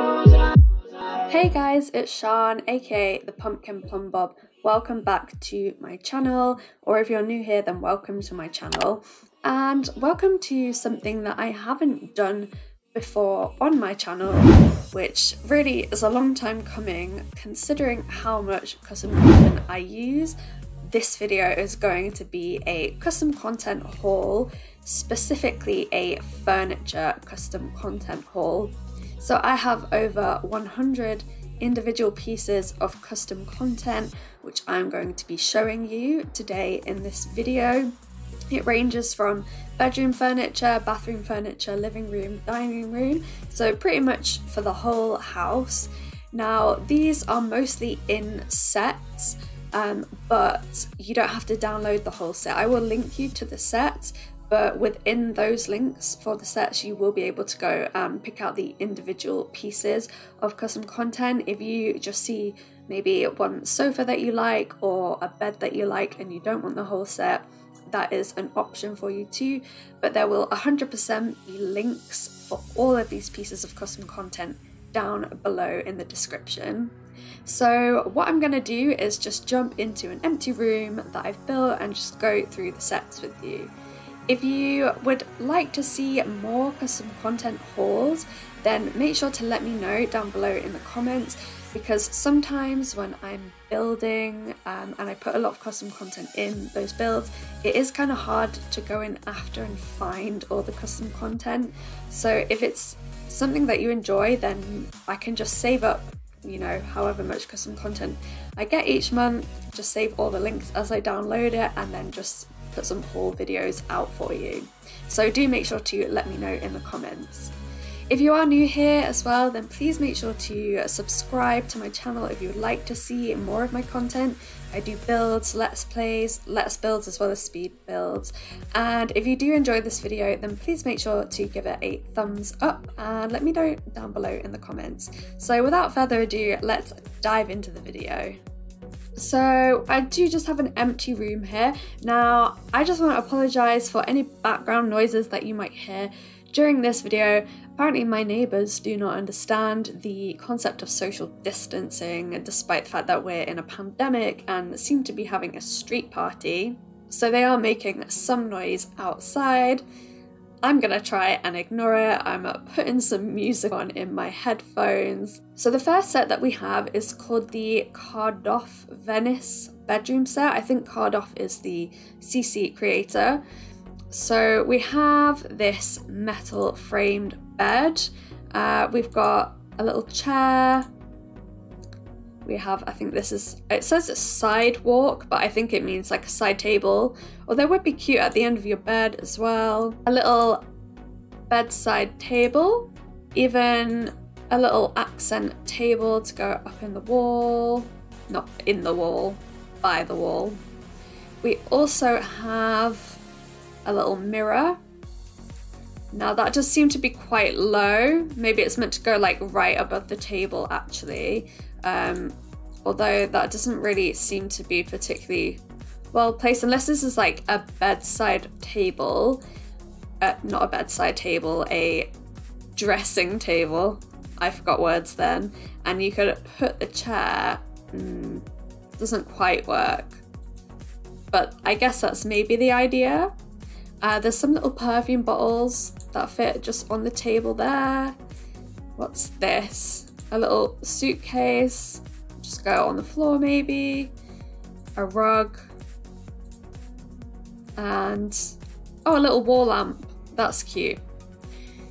Hey guys, it's Sian, aka the Pumpkin Plumbob. Welcome back to my channel, or if you're new here, then welcome to my channel. And welcome to something that I haven't done before on my channel, which really is a long time coming considering how much custom content I use. This video is going to be a custom content haul, specifically a furniture custom content haul. So I have over 100 individual pieces of custom content, which I'm going to be showing you today in this video. It ranges from bedroom furniture, bathroom furniture, living room, dining room, so pretty much for the whole house. Now, these are mostly in sets, um, but you don't have to download the whole set. I will link you to the set, but within those links for the sets, you will be able to go and pick out the individual pieces of custom content. If you just see maybe one sofa that you like or a bed that you like and you don't want the whole set, that is an option for you too. But there will 100% be links for all of these pieces of custom content down below in the description. So what I'm going to do is just jump into an empty room that I've built and just go through the sets with you. If you would like to see more custom content hauls, then make sure to let me know down below in the comments because sometimes when I'm building um, and I put a lot of custom content in those builds, it is kind of hard to go in after and find all the custom content. So if it's something that you enjoy, then I can just save up, you know, however much custom content I get each month, just save all the links as I download it and then just put some haul videos out for you. So do make sure to let me know in the comments. If you are new here as well, then please make sure to subscribe to my channel if you would like to see more of my content. I do builds, let's plays, let's builds as well as speed builds. And if you do enjoy this video, then please make sure to give it a thumbs up and let me know down below in the comments. So without further ado, let's dive into the video. So I do just have an empty room here. Now, I just want to apologize for any background noises that you might hear during this video. Apparently my neighbours do not understand the concept of social distancing despite the fact that we're in a pandemic and seem to be having a street party. So they are making some noise outside. I'm gonna try and ignore it. I'm putting some music on in my headphones. So the first set that we have is called the Cardoff Venice bedroom set. I think Cardoff is the CC creator. So we have this metal framed bed. Uh, we've got a little chair. We have, I think this is, it says a sidewalk, but I think it means like a side table. Although it would be cute at the end of your bed as well. A little bedside table. Even a little accent table to go up in the wall. Not in the wall, by the wall. We also have a little mirror. Now that does seem to be quite low. Maybe it's meant to go like right above the table actually. Um, although that doesn't really seem to be particularly well placed unless this is like a bedside table. Uh, not a bedside table, a dressing table. I forgot words then. And you could put the chair. Mm, doesn't quite work. But I guess that's maybe the idea. Uh, there's some little perfume bottles that fit just on the table there. What's this? A little suitcase. Just go on the floor maybe. A rug. And, oh, a little wall lamp. That's cute.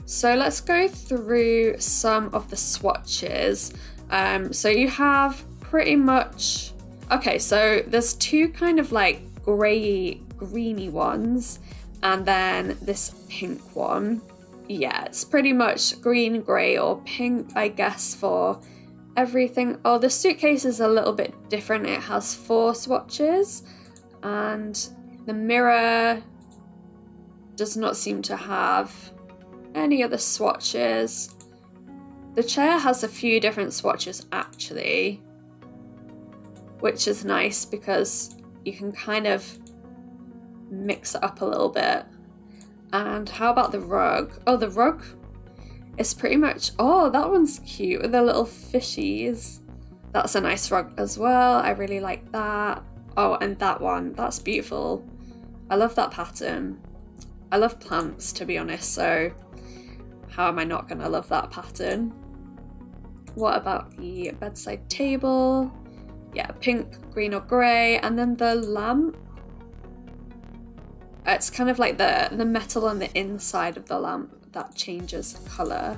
So let's go through some of the swatches. Um, so you have pretty much, okay, so there's two kind of like grey, greeny ones and then this pink one. Yeah, it's pretty much green, grey, or pink, I guess, for everything. Oh, the suitcase is a little bit different. It has four swatches, and the mirror does not seem to have any other swatches. The chair has a few different swatches actually, which is nice because you can kind of mix it up a little bit. And how about the rug? Oh, the rug. it's pretty much, oh, that one's cute with the little fishies. That's a nice rug as well. I really like that. Oh, and that one, that's beautiful. I love that pattern. I love plants, to be honest, so how am I not going to love that pattern? What about the bedside table? Yeah, pink, green or grey. And then the lamp. It's kind of like the, the metal on the inside of the lamp that changes colour.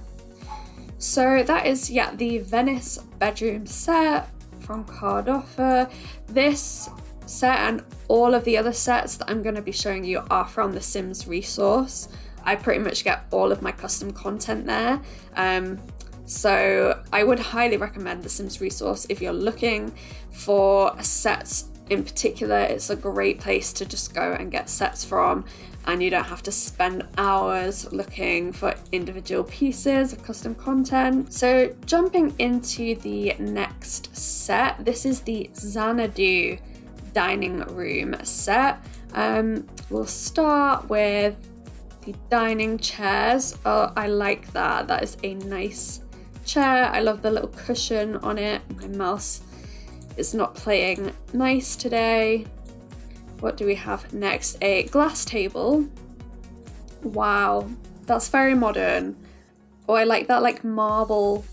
So that is, yeah, the Venice bedroom set from Card Offer. This set and all of the other sets that I'm going to be showing you are from the Sims resource. I pretty much get all of my custom content there. Um, so I would highly recommend the Sims resource if you're looking for sets in particular. It's a great place to just go and get sets from and you don't have to spend hours looking for individual pieces of custom content. So jumping into the next set, this is the Xanadu dining room set. Um, we'll start with the dining chairs. Oh, I like that. That is a nice chair. I love the little cushion on it. My mouse is not playing nice today. What do we have next? A glass table. Wow, that's very modern. Oh, I like that like marble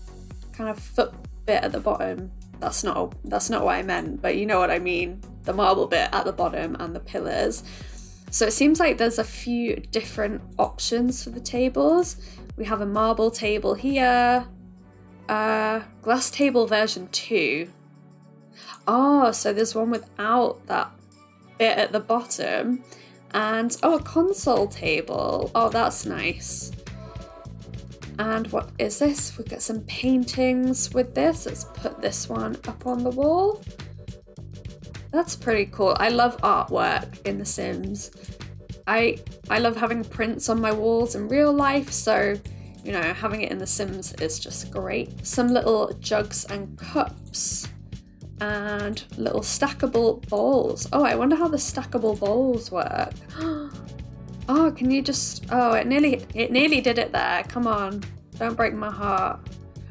kind of foot bit at the bottom. That's not that's not what I meant, but you know what I mean. The marble bit at the bottom and the pillars. So it seems like there's a few different options for the tables. We have a marble table here, uh, glass table version 2. Oh, so there's one without that bit at the bottom. And, oh, a console table. Oh, that's nice. And what is this? We've got some paintings with this. Let's put this one up on the wall. That's pretty cool. I love artwork in The Sims. I I love having prints on my walls in real life, so you know, having it in The Sims is just great. Some little jugs and cups and little stackable balls. Oh, I wonder how the stackable balls work. oh, can you just Oh, it nearly it nearly did it there. Come on. Don't break my heart.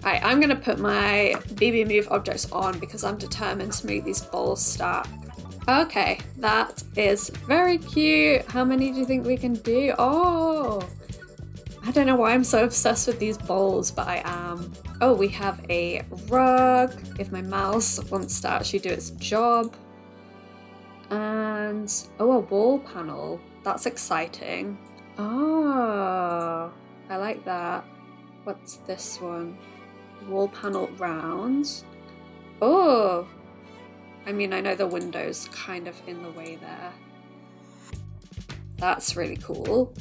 Alright, I'm gonna put my BB Move objects on because I'm determined to make these balls stack. Okay, that is very cute. How many do you think we can do? Oh, I don't know why I'm so obsessed with these bowls, but I am. Oh, we have a rug, if my mouse wants to actually do its job. And, oh, a wall panel. That's exciting. Oh, I like that. What's this one? Wall panel round. Oh, I mean, I know the window's kind of in the way there. That's really cool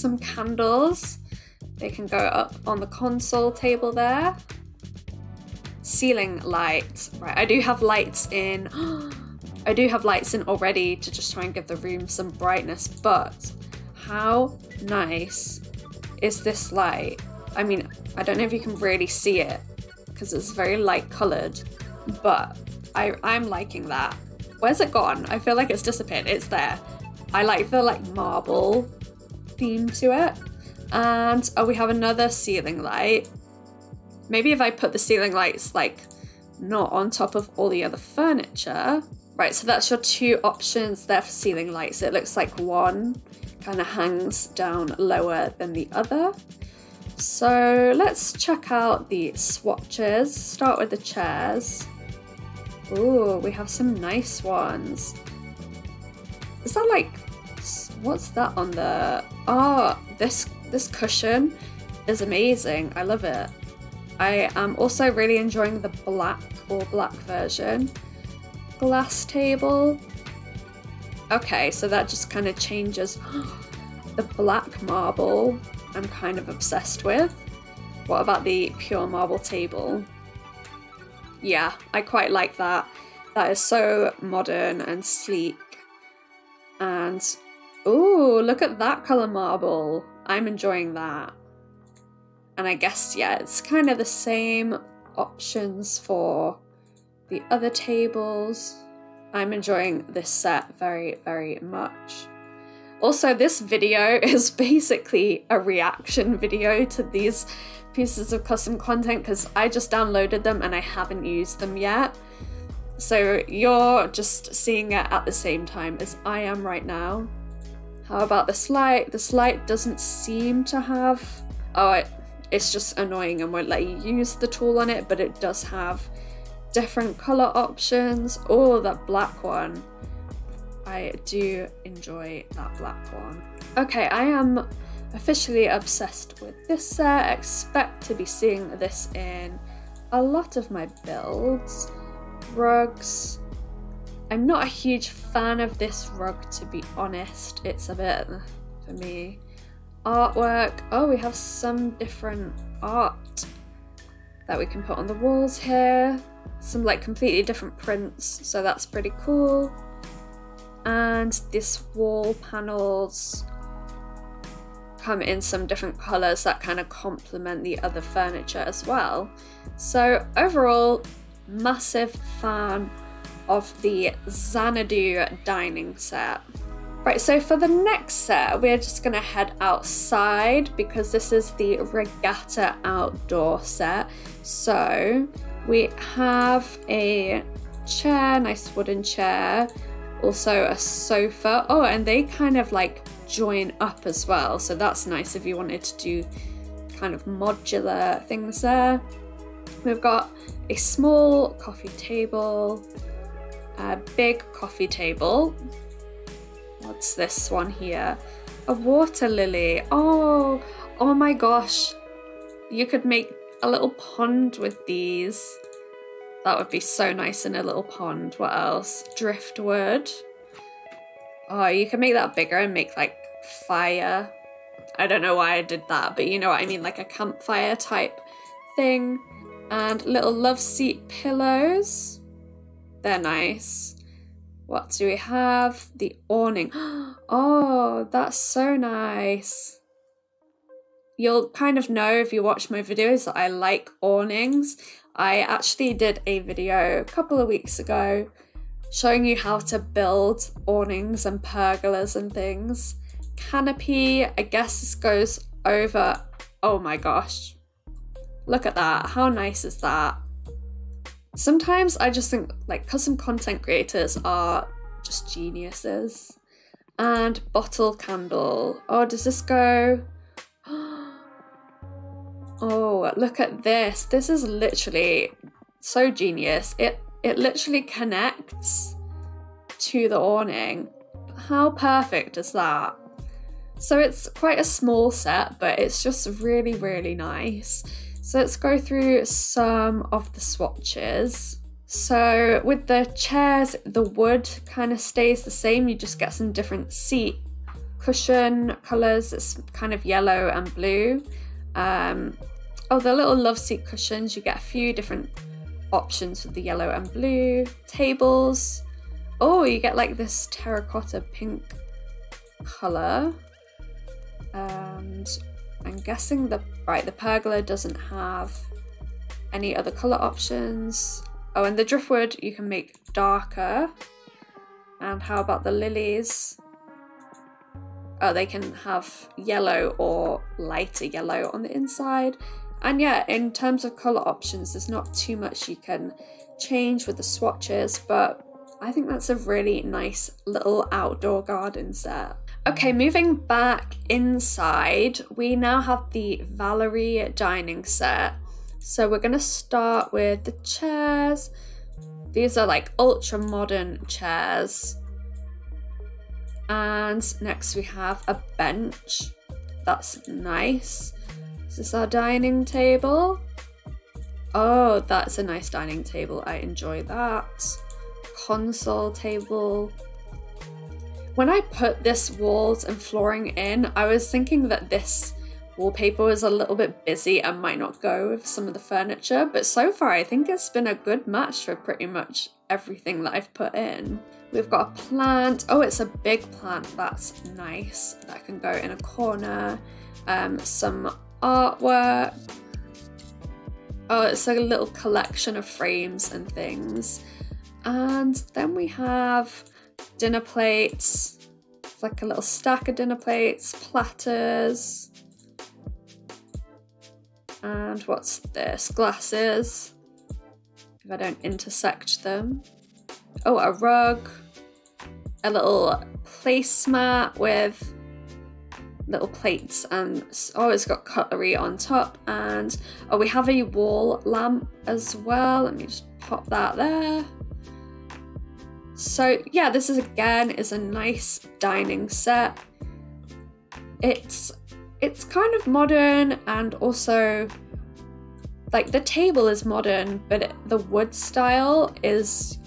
some candles. They can go up on the console table there. Ceiling lights. Right, I do have lights in. I do have lights in already to just try and give the room some brightness, but how nice is this light? I mean, I don't know if you can really see it because it's very light coloured, but I, I'm liking that. Where's it gone? I feel like it's disappeared. It's there. I like the like marble theme to it. And oh, we have another ceiling light. Maybe if I put the ceiling lights like not on top of all the other furniture. Right, so that's your two options there for ceiling lights. It looks like one kind of hangs down lower than the other. So let's check out the swatches. Start with the chairs. Ooh, we have some nice ones. Is that like what's that on the oh ah, this this cushion is amazing. I love it. I am also really enjoying the black or black version. Glass table. Okay so that just kind of changes. The black marble i'm kind of obsessed with. What about the pure marble table? Yeah i quite like that. That is so modern and sleek. And Ooh, look at that colour marble. I'm enjoying that. And I guess, yeah, it's kind of the same options for the other tables. I'm enjoying this set very, very much. Also, this video is basically a reaction video to these pieces of custom content because I just downloaded them and I haven't used them yet. So you're just seeing it at the same time as I am right now. How about the slide? The slide doesn't seem to have... Oh, it, it's just annoying and won't let you use the tool on it, but it does have different color options. Oh, that black one. I do enjoy that black one. Okay, I am officially obsessed with this set. Expect to be seeing this in a lot of my builds. Rugs. I'm not a huge fan of this rug to be honest. It's a bit for me. Artwork. Oh, we have some different art that we can put on the walls here. Some like completely different prints, so that's pretty cool. And this wall panels come in some different colours that kind of complement the other furniture as well. So overall, massive fan of the Xanadu dining set. Right, so for the next set, we're just gonna head outside because this is the Regatta outdoor set. So we have a chair, nice wooden chair, also a sofa. Oh, and they kind of like join up as well. So that's nice if you wanted to do kind of modular things there. We've got a small coffee table, a big coffee table. What's this one here? A water lily. Oh, oh my gosh. You could make a little pond with these. That would be so nice in a little pond. What else? Driftwood. Oh, you can make that bigger and make like fire. I don't know why I did that, but you know what I mean, like a campfire type thing. And little love seat pillows. They're nice. What do we have? The awning. Oh, that's so nice. You'll kind of know if you watch my videos that I like awnings. I actually did a video a couple of weeks ago showing you how to build awnings and pergolas and things canopy. I guess this goes over. Oh my gosh. Look at that. How nice is that? Sometimes I just think like custom content creators are just geniuses. And bottle candle. Oh, does this go? Oh, look at this. This is literally so genius. It it literally connects to the awning. How perfect is that? So it's quite a small set, but it's just really, really nice. So let's go through some of the swatches. So with the chairs, the wood kind of stays the same. You just get some different seat cushion colours. It's kind of yellow and blue. Um, oh, the little love seat cushions, you get a few different options with the yellow and blue. Tables. Oh, you get like this terracotta pink colour and I'm guessing the right the pergola doesn't have any other color options. Oh, and the driftwood you can make darker. And how about the lilies? Oh, they can have yellow or lighter yellow on the inside. And yeah, in terms of color options, there's not too much you can change with the swatches, but I think that's a really nice little outdoor garden set. Okay, moving back inside, we now have the Valerie dining set. So we're gonna start with the chairs. These are like ultra modern chairs. And next we have a bench. That's nice. Is this our dining table? Oh, that's a nice dining table. I enjoy that. Console table. When I put this walls and flooring in, I was thinking that this wallpaper was a little bit busy and might not go with some of the furniture, but so far I think it's been a good match for pretty much everything that I've put in. We've got a plant. Oh, it's a big plant. That's nice. That can go in a corner. Um, some artwork. Oh, it's a little collection of frames and things. And then we have dinner plates, It's like a little stack of dinner plates, platters. And what's this? Glasses. If I don't intersect them. Oh, a rug. A little placemat with little plates and oh it's got cutlery on top and oh we have a wall lamp as well let me just pop that there so yeah this is again is a nice dining set it's it's kind of modern and also like the table is modern but it, the wood style is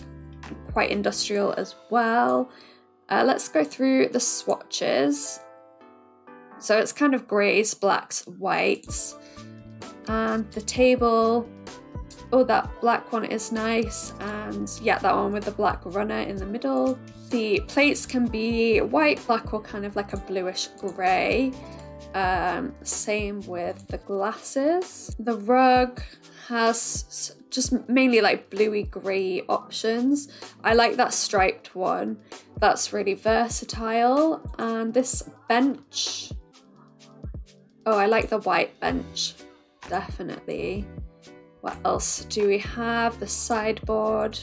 quite industrial as well uh, let's go through the swatches so it's kind of greys, blacks, whites. And the table, oh, that black one is nice. And yeah, that one with the black runner in the middle. The plates can be white, black, or kind of like a bluish grey. Um, same with the glasses. The rug has just mainly like bluey grey options. I like that striped one. That's really versatile. And this bench Oh, I like the white bench, definitely. What else do we have? The sideboard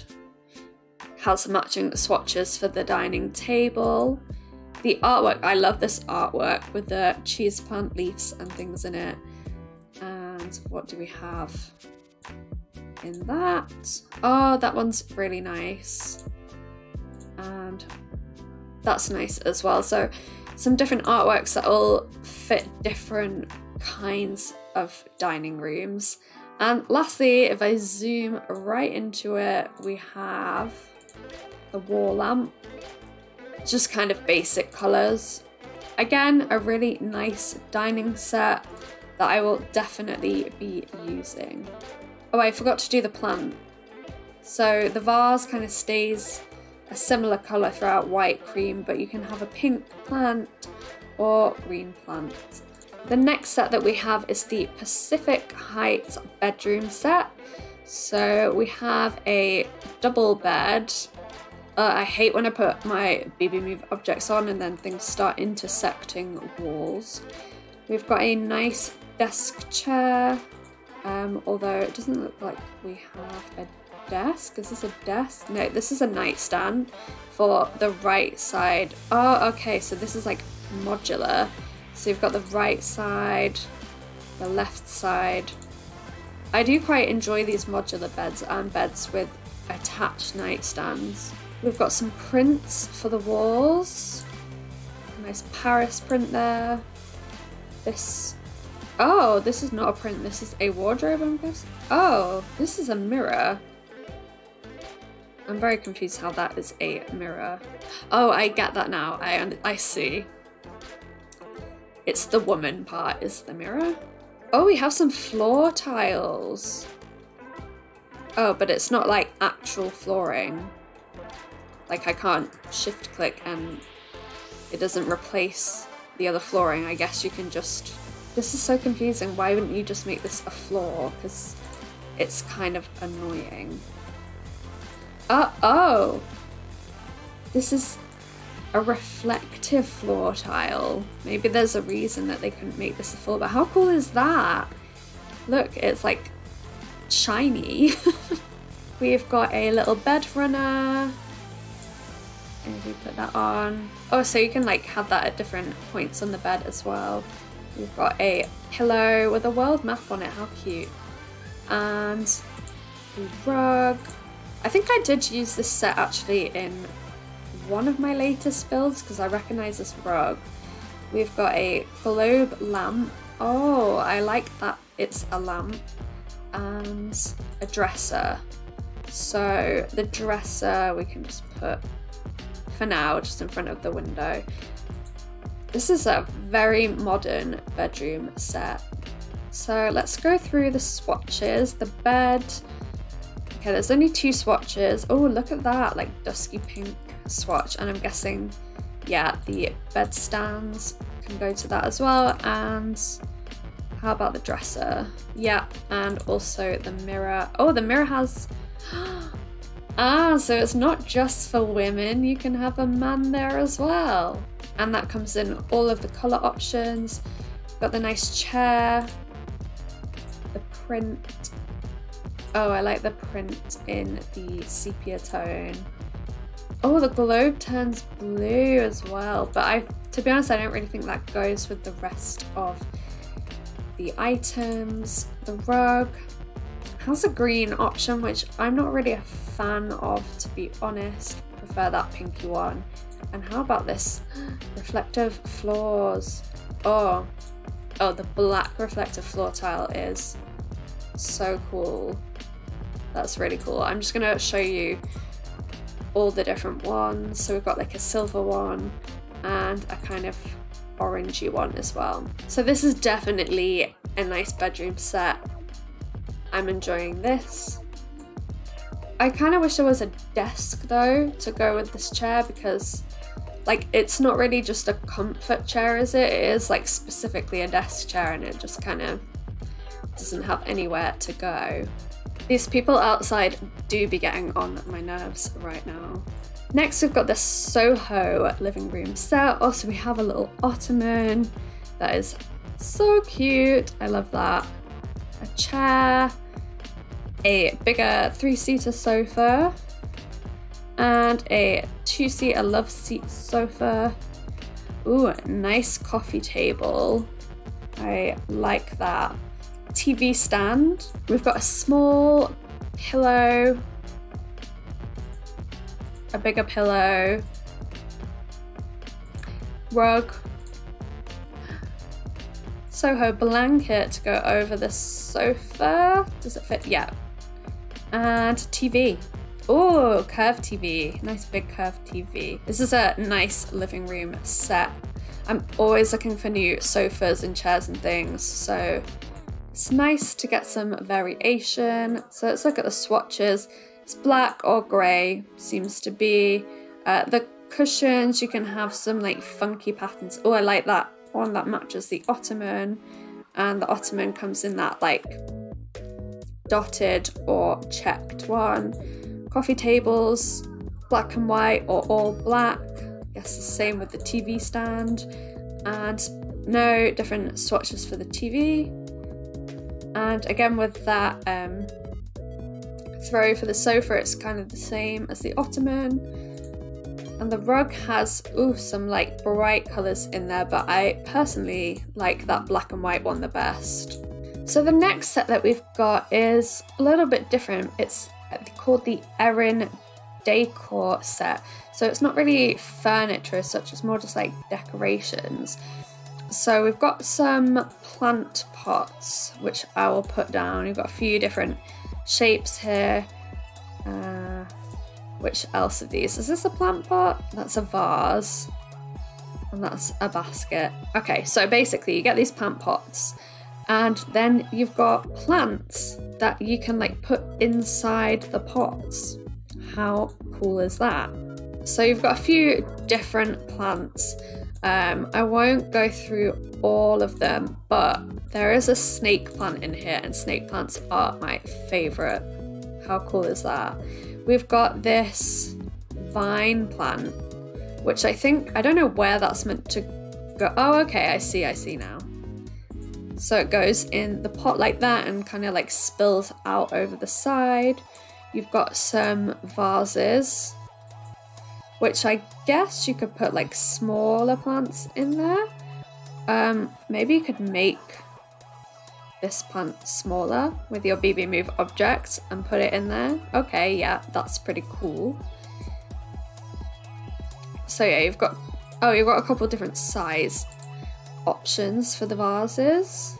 has matching swatches for the dining table. The artwork, I love this artwork with the cheese plant leaves and things in it. And what do we have in that? Oh, that one's really nice. And that's nice as well. So some different artworks that all fit different kinds of dining rooms. And lastly, if I zoom right into it, we have the wall lamp. Just kind of basic colours. Again, a really nice dining set that I will definitely be using. Oh, I forgot to do the plant. So the vase kind of stays a similar colour throughout white cream, but you can have a pink plant or green plant. The next set that we have is the Pacific Heights bedroom set. So we have a double bed. Uh, I hate when I put my BB Move objects on and then things start intersecting walls. We've got a nice desk chair, um, although it doesn't look like we have a desk? Is this a desk? No, this is a nightstand for the right side. Oh, okay, so this is like modular. So you've got the right side, the left side. I do quite enjoy these modular beds and beds with attached nightstands. We've got some prints for the walls. Nice Paris print there. This Oh, this is not a print. This is a wardrobe, I'm guessing. Oh, this is a mirror. I'm very confused how that is a mirror. Oh, I get that now. I, I see. It's the woman part is the mirror. Oh, we have some floor tiles. Oh, but it's not like actual flooring. Like I can't shift click and it doesn't replace the other flooring. I guess you can just... This is so confusing. Why wouldn't you just make this a floor? Because it's kind of annoying. Uh oh! This is a reflective floor tile. Maybe there's a reason that they couldn't make this a floor, but how cool is that? Look, it's like shiny. We've got a little bed runner. And we put that on. Oh, so you can like have that at different points on the bed as well. We've got a pillow with a world map on it, how cute. And a rug, I think I did use this set actually in one of my latest builds because I recognise this rug. We've got a globe lamp. Oh, I like that it's a lamp. And a dresser. So the dresser we can just put for now just in front of the window. This is a very modern bedroom set. So let's go through the swatches. The bed, Okay, there's only two swatches. Oh, look at that, like dusky pink swatch. And I'm guessing, yeah, the bed stands can go to that as well. And how about the dresser? Yeah, and also the mirror. Oh, the mirror has... ah, so it's not just for women. You can have a man there as well. and that comes in all of the color options. Got the nice chair, the print. Oh, I like the print in the sepia tone. Oh, the globe turns blue as well, but I, to be honest, I don't really think that goes with the rest of the items. The rug has a green option, which I'm not really a fan of, to be honest. Prefer that pinky one. And how about this reflective floors? Oh, oh, the black reflective floor tile is so cool. That's really cool. I'm just gonna show you all the different ones. So we've got like a silver one and a kind of orangey one as well. So this is definitely a nice bedroom set. I'm enjoying this. I kind of wish there was a desk though to go with this chair because like it's not really just a comfort chair is it? It is like specifically a desk chair and it just kind of doesn't have anywhere to go. These people outside do be getting on my nerves right now. Next we've got the Soho living room set. Oh, also we have a little ottoman that is so cute. I love that. A chair, a bigger three-seater sofa, and a two-seater love seat sofa. Ooh, nice coffee table. I like that. TV stand. We've got a small pillow, a bigger pillow, rug, Soho blanket to go over the sofa. Does it fit? Yeah. And TV. Oh, curved TV. Nice big curved TV. This is a nice living room set. I'm always looking for new sofas and chairs and things, so it's nice to get some variation. So let's look at the swatches. It's black or grey, seems to be. Uh, the cushions, you can have some like funky patterns. Oh, I like that one that matches the ottoman. And the ottoman comes in that like dotted or checked one. Coffee tables, black and white or all black. I guess the same with the TV stand. And no different swatches for the TV. And again with that um, throw for the sofa, it's kind of the same as the ottoman. And the rug has ooh, some like bright colours in there, but I personally like that black and white one the best. So the next set that we've got is a little bit different. It's called the Erin Decor set. So it's not really furniture as such, it's more just like decorations. So we've got some plant pots, which I will put down. We've got a few different shapes here. Uh, which else of these? Is this a plant pot? That's a vase. And that's a basket. Okay, so basically you get these plant pots and then you've got plants that you can like put inside the pots. How cool is that? So you've got a few different plants um, I won't go through all of them, but there is a snake plant in here, and snake plants are my favorite. How cool is that? We've got this vine plant, which I think, I don't know where that's meant to go. Oh, okay, I see, I see now. So it goes in the pot like that and kind of like spills out over the side. You've got some vases which I guess you could put like smaller plants in there. Um, maybe you could make this plant smaller with your BB Move object and put it in there. Okay, yeah, that's pretty cool. So yeah, you've got, oh, you've got a couple different size options for the vases.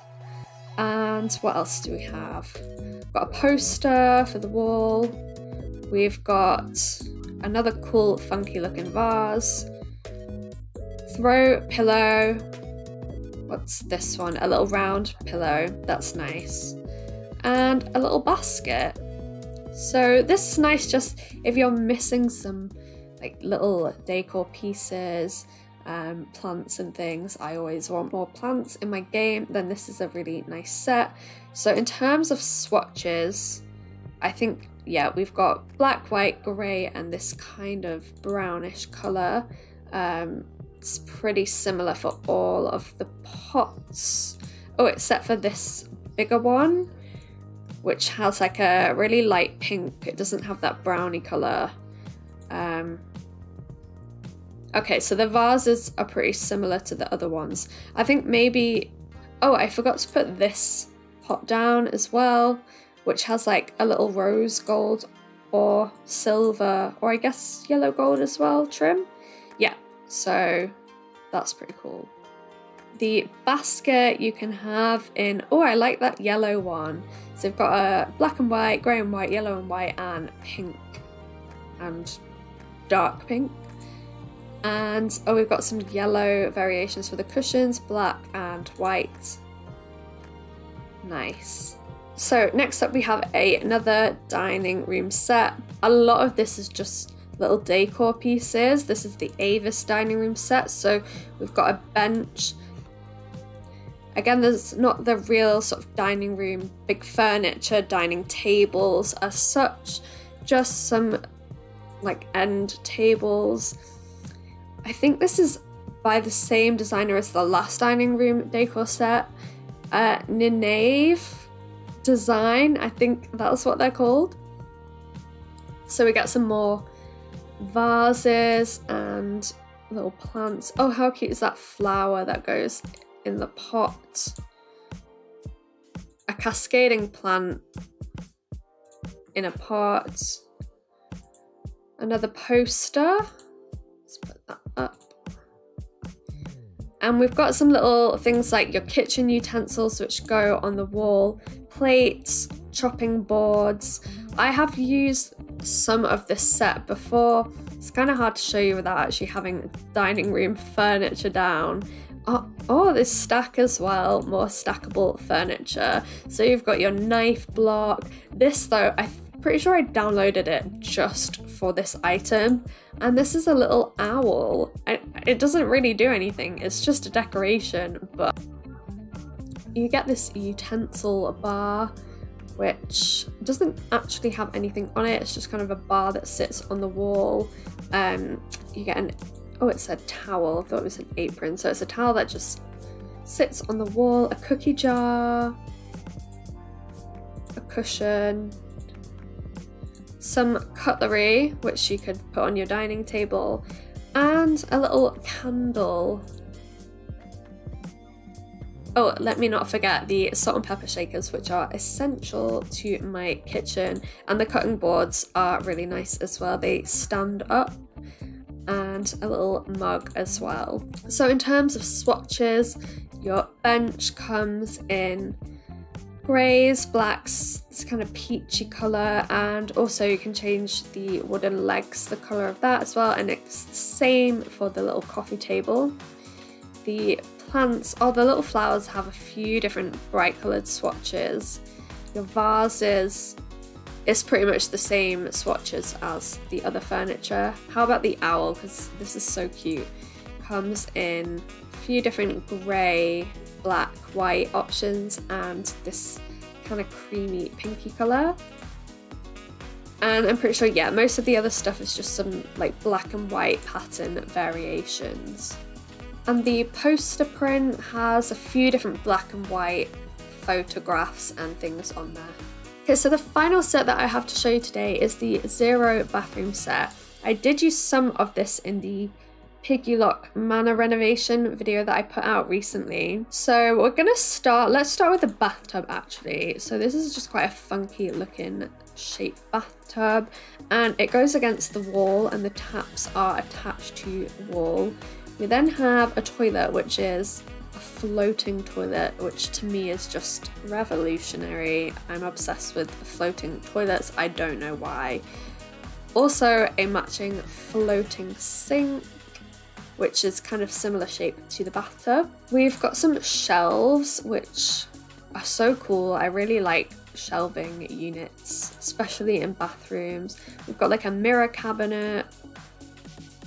And what else do we have? We've got a poster for the wall. We've got another cool funky looking vase. Throw pillow. What's this one? A little round pillow. That's nice. And a little basket. So this is nice just if you're missing some like little decor pieces, um, plants and things. I always want more plants in my game, then this is a really nice set. So in terms of swatches, I think yeah, we've got black, white, grey, and this kind of brownish colour um, it's pretty similar for all of the pots. Oh, except for this bigger one, which has like a really light pink. It doesn't have that brownie colour. Um, okay, so the vases are pretty similar to the other ones. I think maybe... Oh, I forgot to put this pot down as well, which has like a little rose gold or silver, or I guess yellow gold as well trim. Yeah, so that's pretty cool. The basket you can have in, oh, I like that yellow one. So we've got a black and white, grey and white, yellow and white, and pink and dark pink. And oh, we've got some yellow variations for the cushions, black and white. Nice. So next up we have a, another dining room set. A lot of this is just little decor pieces. This is the Avis dining room set. So we've got a bench. Again, there's not the real sort of dining room, big furniture, dining tables as such, just some like end tables. I think this is by the same designer as the last dining room decor set. Uh, Nynaeve design, I think that's what they're called. So we get some more vases and little plants. Oh, how cute is that flower that goes in the pot? A cascading plant in a pot. Another poster. Let's put that up. And we've got some little things like your kitchen utensils which go on the wall, plates, chopping boards. I have used some of this set before. It's kind of hard to show you without actually having dining room furniture down. Oh, oh, this stack as well, more stackable furniture. So you've got your knife block. This though, I'm pretty sure I downloaded it just for this item. And this is a little owl. it doesn't really do anything, it's just a decoration, but you get this utensil bar which doesn't actually have anything on it. It's just kind of a bar that sits on the wall. Um, you get an, oh, it's a towel. I thought it was an apron. So it's a towel that just sits on the wall, a cookie jar, a cushion, some cutlery, which you could put on your dining table, and a little candle Oh, let me not forget the salt and pepper shakers, which are essential to my kitchen. And the cutting boards are really nice as well. They stand up and a little mug as well. So in terms of swatches, your bench comes in greys, blacks, this kind of peachy colour, and also you can change the wooden legs, the colour of that as well, and it's the same for the little coffee table. The plants, oh, the little flowers have a few different bright coloured swatches. Your vases is pretty much the same swatches as the other furniture. How about the owl? Because this is so cute. Comes in a few different grey, black, white options and this kind of creamy pinky colour. And I'm pretty sure, yeah, most of the other stuff is just some like black and white pattern variations. And the poster print has a few different black and white photographs and things on there. Okay, so the final set that I have to show you today is the Zero bathroom set. I did use some of this in the Piggy Lock Manor renovation video that I put out recently. So we're gonna start, let's start with the bathtub actually. So this is just quite a funky looking shaped bathtub and it goes against the wall and the taps are attached to the wall. We then have a toilet, which is a floating toilet, which to me is just revolutionary. I'm obsessed with floating toilets, I don't know why. Also, a matching floating sink, which is kind of similar shape to the bathtub. We've got some shelves, which are so cool. I really like shelving units, especially in bathrooms. We've got like a mirror cabinet,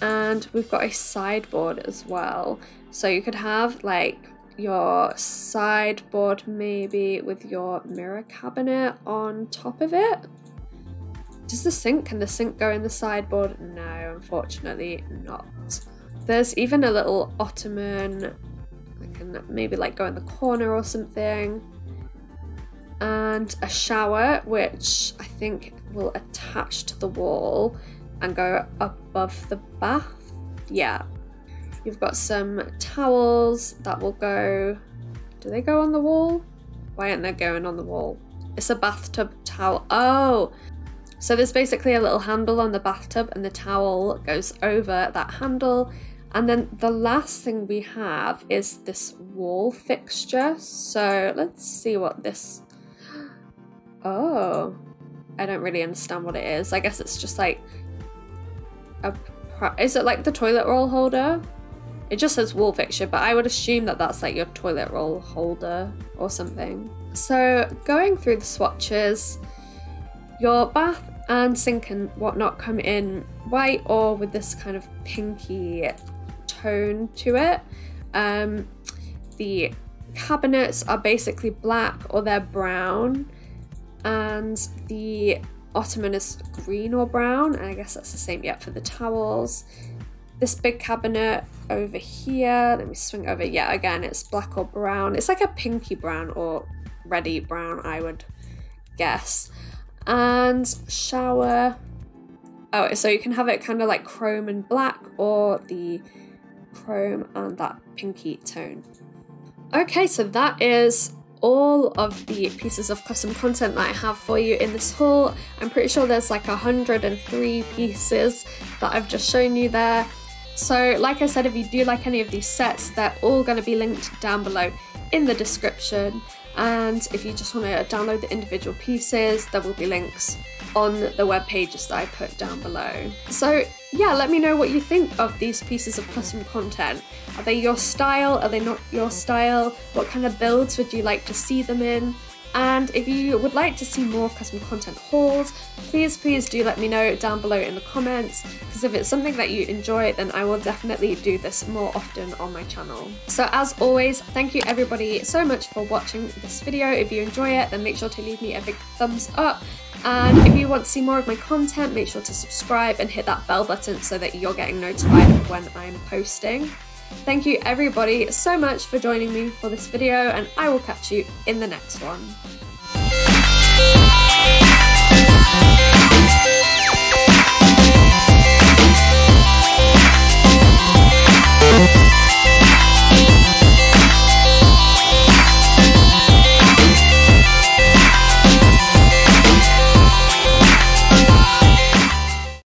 and we've got a sideboard as well. So you could have like your sideboard maybe with your mirror cabinet on top of it. Does the sink, can the sink go in the sideboard? No, unfortunately not. There's even a little ottoman. I can maybe like go in the corner or something. And a shower, which I think will attach to the wall and go above the bath. Yeah. You've got some towels that will go. Do they go on the wall? Why aren't they going on the wall? It's a bathtub towel. Oh, so there's basically a little handle on the bathtub and the towel goes over that handle. And then the last thing we have is this wall fixture. So let's see what this... Oh, I don't really understand what it is. I guess it's just like a... Is it like the toilet roll holder? It just says wall fixture, but I would assume that that's like your toilet roll holder or something. So going through the swatches, your bath and sink and whatnot come in white or with this kind of pinky tone to it. Um, the cabinets are basically black or they're brown, and the ottoman is green or brown, and I guess that's the same yet for the towels. This big cabinet over here, let me swing over. Yeah, again, it's black or brown. It's like a pinky brown or reddy brown, I would guess. And shower. Oh, so you can have it kind of like chrome and black or the chrome and that pinky tone. Okay, so that is all of the pieces of custom content that I have for you in this haul. I'm pretty sure there's like 103 pieces that I've just shown you there. So like I said, if you do like any of these sets, they're all going to be linked down below in the description. And if you just want to download the individual pieces, there will be links on the web pages that I put down below. So yeah, let me know what you think of these pieces of custom content. Are they your style? Are they not your style? What kind of builds would you like to see them in? And if you would like to see more custom content hauls, please, please do let me know down below in the comments, because if it's something that you enjoy, then I will definitely do this more often on my channel. So as always, thank you everybody so much for watching this video. If you enjoy it, then make sure to leave me a big thumbs up. And if you want to see more of my content, make sure to subscribe and hit that bell button so that you're getting notified when I'm posting. Thank you everybody so much for joining me for this video and I will catch you in the next one.